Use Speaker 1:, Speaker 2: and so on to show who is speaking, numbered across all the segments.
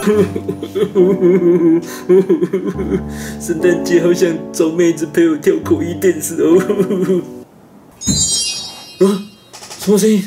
Speaker 1: 圣诞节好想找妹子陪我跳口一电视哦。啊，什么声音？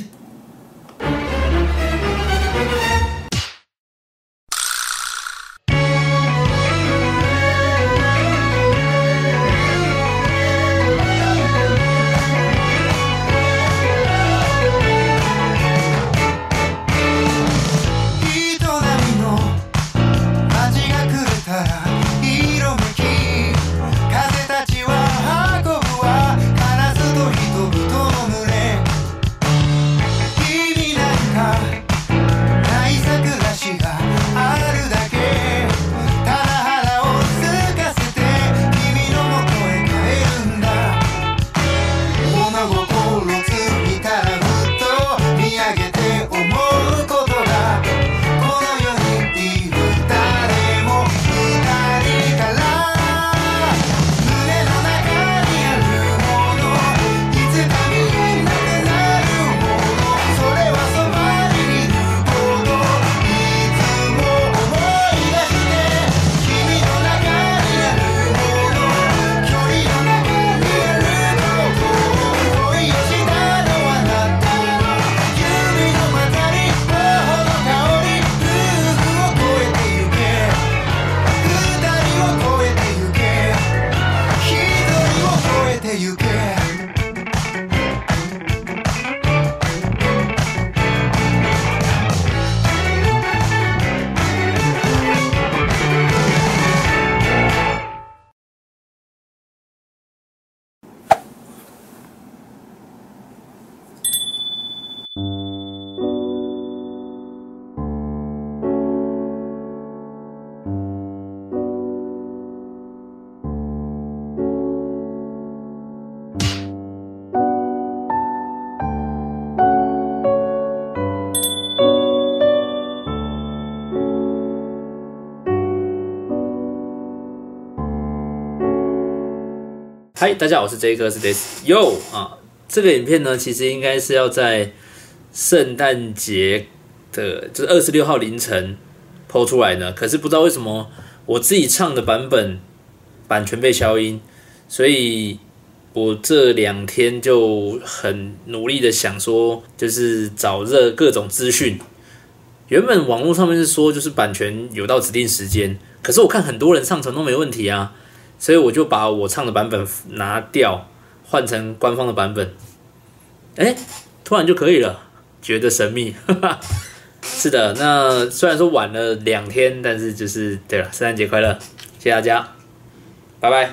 Speaker 1: 嗨，大家好，我是 J 哥，是 This Yo 啊。这个影片呢，其实应该是要在圣诞节的，就是二十六号凌晨播出来的。可是不知道为什么我自己唱的版本版权被消音，所以我这两天就很努力的想说，就是找热各种资讯。原本网络上面是说，就是版权有到指定时间，可是我看很多人上传都没问题啊。所以我就把我唱的版本拿掉，换成官方的版本。哎，突然就可以了，觉得神秘。是的，那虽然说晚了两天，但是就是对了，圣诞节快乐，谢谢大家，拜拜。